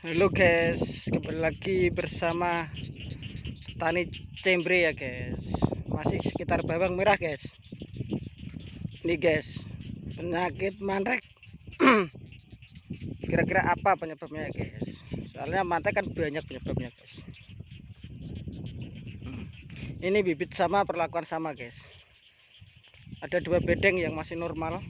Halo guys, kembali lagi bersama Tani Cembre ya guys. Masih sekitar bawang merah guys. Ini guys, penyakit manrek. Kira-kira apa penyebabnya ya guys? Soalnya mantek kan banyak penyebabnya guys. Hmm. Ini bibit sama perlakuan sama guys. Ada dua bedeng yang masih normal.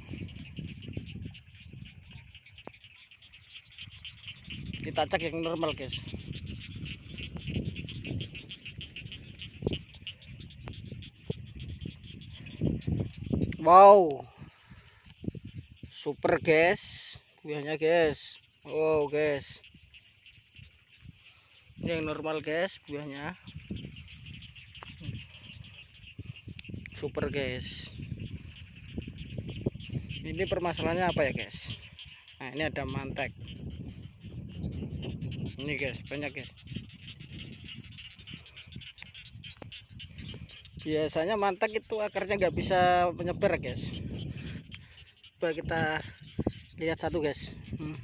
Kita cek yang normal guys. Wow. Super guys. Buahnya guys. Wow guys. Ini yang normal guys buahnya super guys. Ini permasalahannya apa ya guys? Nah ini ada mantek ini guys. Banyak guys. Biasanya mantak itu akarnya nggak bisa menyebar guys. Coba kita lihat satu guys. Hmm.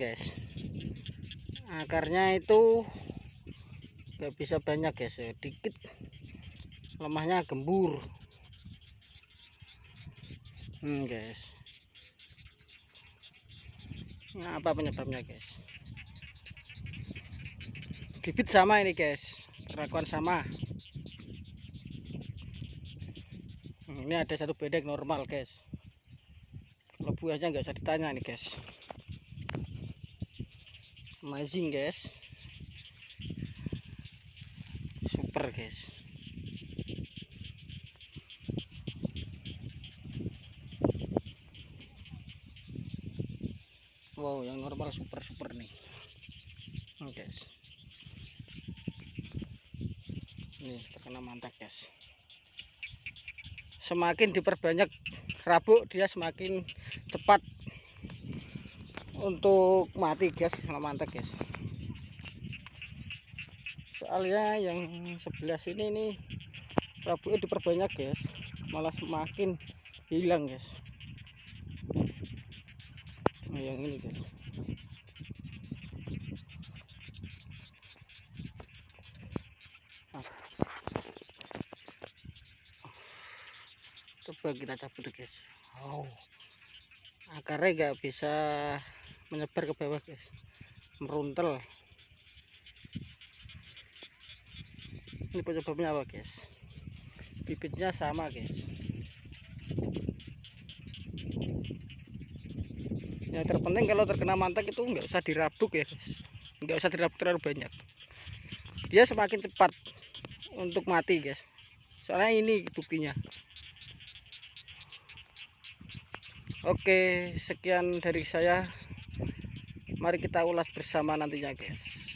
guys. Akarnya itu nggak bisa banyak guys. Sedikit lemahnya gembur. Hmm, guys Nah, apa penyebabnya guys? Bibit sama ini guys. Perlakuan sama. Hmm, ini ada satu bedek normal guys. Kalau buahnya nggak usah ditanya nih guys. Amazing guys. Super guys wow yang normal super super nih. Oke oh, guys. Nih terkena mantek guys. Semakin diperbanyak rabuk dia semakin cepat untuk mati guys. Kalau mantek guys. Soalnya yang sebelah sini nih rabuknya diperbanyak guys. Malah semakin hilang guys nah yang ini guys coba kita cabut guys. Wow. Akarnya gak bisa menyebar ke bawah guys. Meruntel. Ini penyebabnya apa guys? Bibitnya sama guys yang terpenting kalau terkena mantek itu nggak usah dirabuk ya guys. Nggak usah dirabuk terlalu banyak. Dia semakin cepat untuk mati guys. Soalnya ini buktinya. Oke sekian dari saya. Mari kita ulas bersama nantinya guys